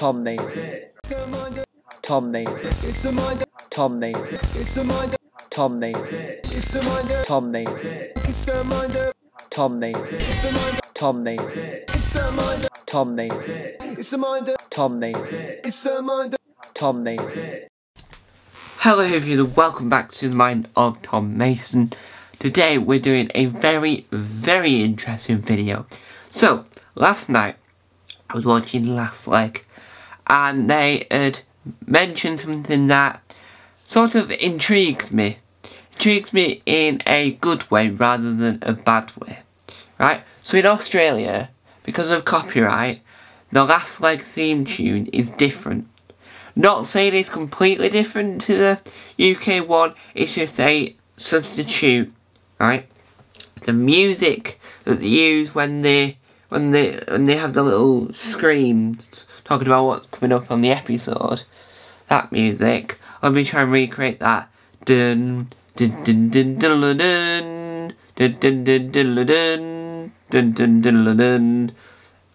Tom Mason. Tom Mason. Tom Mason. Tom Mason. Tom Mason. Tom Mason. Tom Mason. Tom Mason. Tom Mason. Tom Mason. Hello everyone, welcome back to the mind of Tom Mason. Today we're doing a very, very interesting video. So, last night I was watching Last Leg and they had mentioned something that sort of intrigues me. Intrigues me in a good way rather than a bad way. Right? So in Australia, because of copyright, the Last Leg theme tune is different. Not saying it's completely different to the UK one, it's just a substitute, right? The music that they use when they when they when they have the little screens talking about what's coming up on the episode, that music, I'll be trying to recreate that. Dun dun dun dun dun dun dun dun dun dun dun dun dun dun dun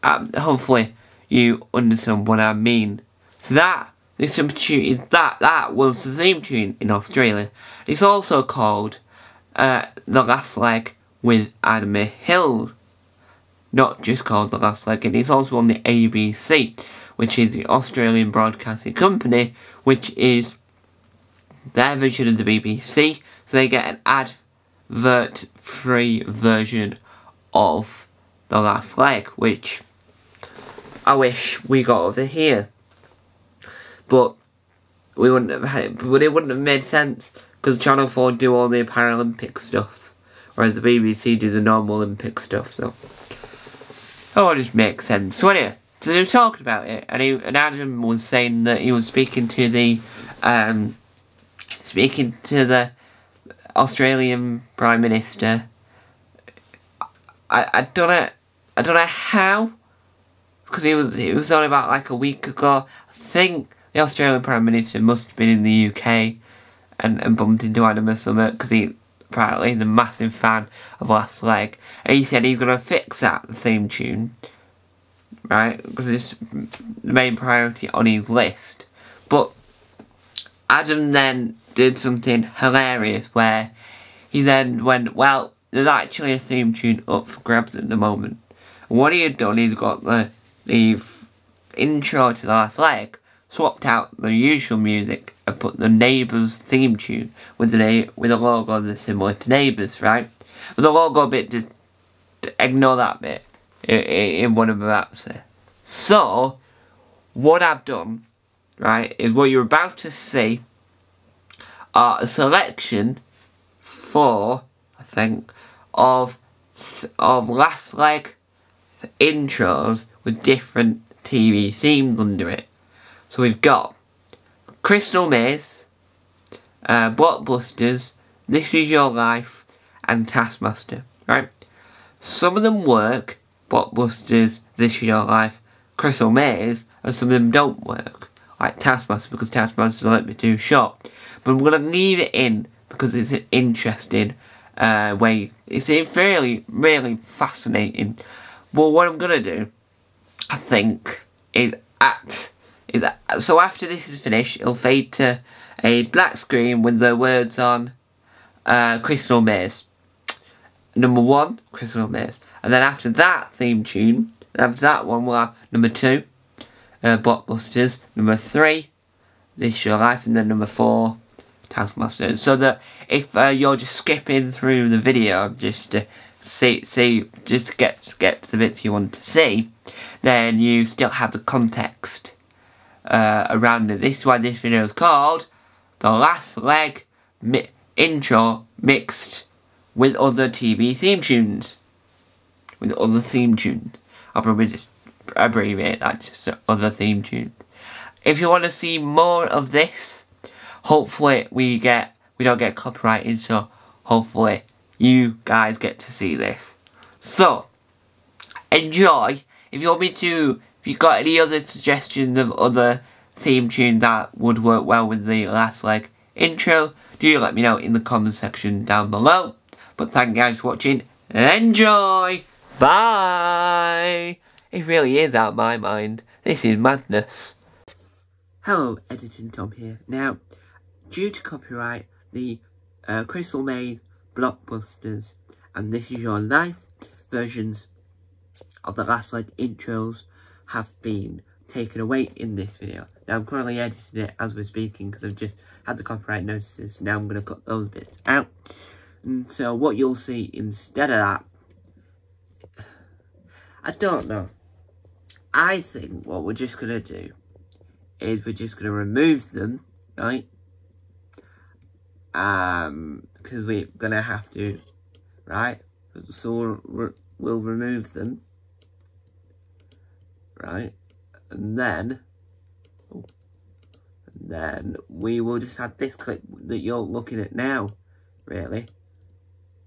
um, hopefully you understand what I mean. So that this is that that was the theme tune in Australia. It's also called uh, The Last Leg with Adam Hills. Not just called The Last Leg, and it's also on the ABC, which is the Australian Broadcasting Company, which is their version of the BBC, so they get an advert-free version of The Last Leg, which I wish we got over here. But we wouldn't have had, but it wouldn't have made sense because Channel 4 do all the Paralympic stuff, whereas the BBC do the normal Olympic stuff, so. Oh, it just makes sense. So anyway, so they were talking about it, and, he, and Adam was saying that he was speaking to the, um, speaking to the Australian Prime Minister. I, I don't know, I don't know how, because it was it was only about like a week ago. I think the Australian Prime Minister must have been in the UK and, and bumped into Adam or something because he apparently is a massive fan of Last Leg. And he said he's going to fix that theme tune, right? Because it's the main priority on his list. But Adam then did something hilarious where he then went, well, there's actually a theme tune up for grabs at the moment. And what he had done, he's got the, the intro to the last leg, swapped out the usual music and put the Neighbours theme tune with the with a logo that's similar to Neighbours, right? But the logo bit, just ignore that bit in, one of the maps there. So, what I've done, right, is what you're about to see are a selection for, I think, of of last leg intros with different TV themes under it. So we've got Crystal Maze, uh, Blockbusters, This Is Your Life, and Taskmaster, right? Some of them work, Blockbusters, This Is Your Life, Crystal Maze, and some of them don't work, like Taskmaster, because Taskmaster's a little bit too short. But I'm going to leave it in because it's an interesting uh, way. It's a really, really fascinating. Well, what I'm going to do, I think, is at is that, so after this is finished, it'll fade to a black screen with the words on uh, Crystal Maze. Number one, Crystal Maze. And then after that theme tune, after that one, we'll have number two, uh, Blockbusters. Number three, This Your Life. And then number four, Taskmaster. So that if uh, you're just skipping through the video, just to see, see, just to get, get to the bits you want to see, then you still have the context uh, around it. This is why this video is called The Last Leg mi Intro Mixed with Other TV Theme Tunes. With other theme tunes. I'll probably just abbreviate that just other theme tunes. If you want to see more of this, hopefully we get we don't get copyrighted, so hopefully you guys get to see this. So, enjoy. If you want me to if you've got any other suggestions of other theme tunes that would work well with the last leg intro, do let me know in the comment section down below. But thank you guys for watching enjoy! Bye! It really is out of my mind. This is madness. Hello, Editing Tom here. Now, due to copyright, the uh, Crystal Maze blockbusters and This Is Your Life versions of the last leg intros have been taken away in this video. Now I'm currently editing it as we're speaking because I've just had the copyright notices. Now I'm going to cut those bits out. And so what you'll see instead of that, I don't know. I think what we're just going to do is we're just going to remove them, right? Um, because we're going to have to, right? So we'll, we'll remove them, right? And then, oh, and then we will just have this clip that you're looking at now, really.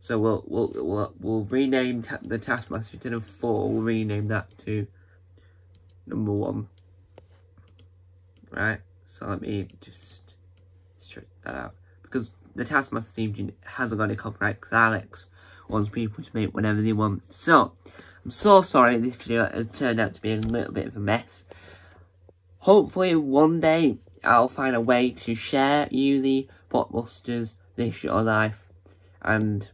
So we'll we'll we'll, we'll rename ta the Taskmaster instead of four. We'll rename that to number one. Right. So let me just straight that out because the Taskmaster team hasn't got any copyright. Because Alex wants people to make whatever they want. So I'm so sorry this video has turned out to be a little bit of a mess. Hopefully one day I'll find a way to share you the Blockbusters This Your Life and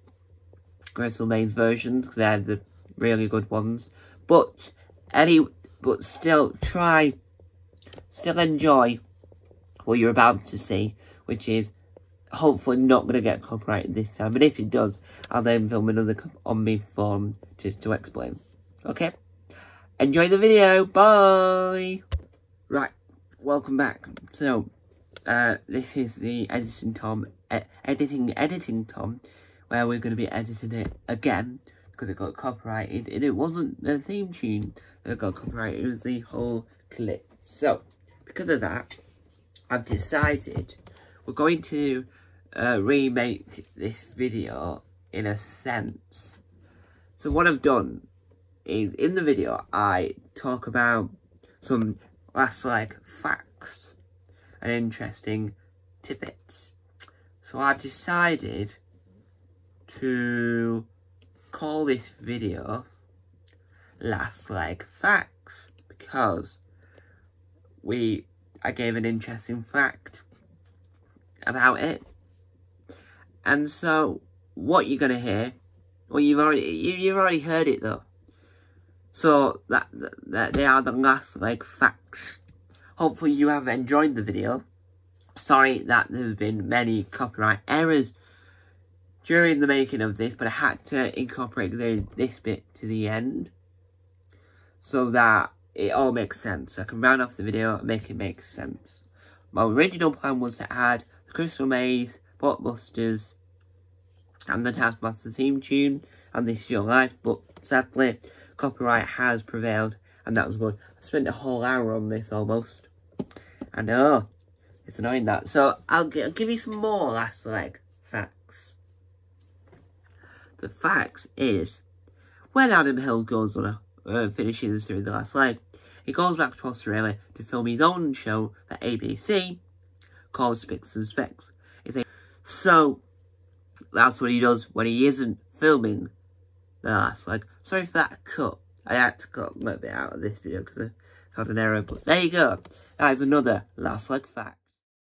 Crystal Maze versions because they're the really good ones. But any, but still try, still enjoy what you're about to see, which is hopefully not going to get copyrighted this time. But if it does, I'll then film another on me form just to explain. Okay? Enjoy the video. Bye! Right, welcome back. So, uh, this is the editing Tom, editing, editing Tom, where we're going to be editing it again, because it got copyrighted, and it wasn't the theme tune that got copyrighted, it was the whole clip. So, because of that, I've decided we're going to uh, remake this video in a sense. So what I've done is in the video I talk about some last leg facts and interesting tidbits. So I've decided to call this video last leg facts because we I gave an interesting fact about it and so, what you're gonna hear, well, you've already you've already heard it though. So that, that they are the last leg facts. Hopefully, you have enjoyed the video. Sorry that there have been many copyright errors during the making of this, but I had to incorporate this bit to the end so that it all makes sense. So I can round off the video and make it make sense. My original plan was to add the Crystal Maze Blockbusters and the Taskmaster theme tune and This Is Your Life, but sadly, copyright has prevailed, and that was good. I spent a whole hour on this almost. I know, it's annoying that. So, I'll, I'll give you some more last leg. The facts is, when Adam Hill goes on a, uh, finishing the series The Last Leg, he goes back to Australia to film his own show for ABC called Spicks and Specks. So, that's what he does when he isn't filming the last leg sorry for that cut I had to cut a little bit out of this video because I had an error but there you go. That is another last leg fact